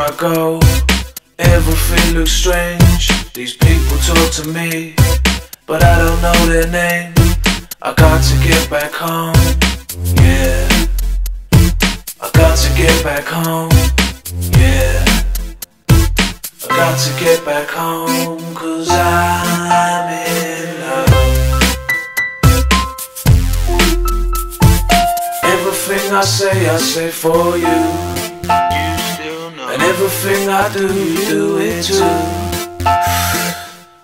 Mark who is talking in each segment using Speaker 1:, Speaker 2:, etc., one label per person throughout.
Speaker 1: I go, everything looks strange. These people talk to me, but I don't know their name. I got to get back home, yeah. I got to get back home, yeah. I got to get back home, cause I'm in love. Everything I say, I say for you. And everything I do, you do it too.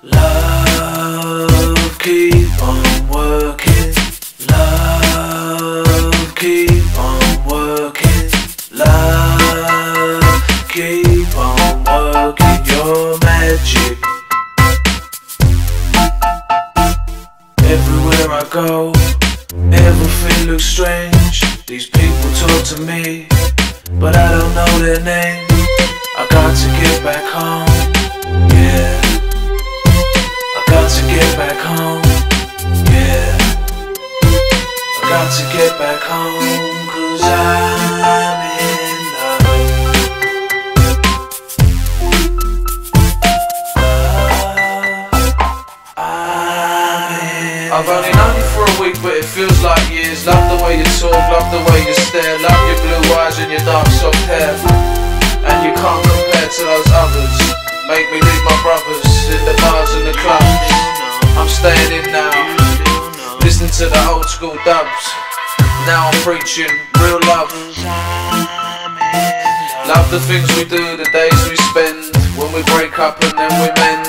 Speaker 1: Love, keep on working. Love, keep on working. Love, keep on working your magic. Everywhere I go, everything looks strange. These people talk to me, but I don't know their name.
Speaker 2: I've only known you for a week, but it feels like years. Love the way you talk, love the way you stare, love your blue eyes and your dark soft hair. And you can't compare to those others. Make me leave my brothers in the bars and the clubs. I'm staying in now, listening to the old school dubs. Now I'm preaching real love. Love the things we do, the days we spend when we break up and then we mend.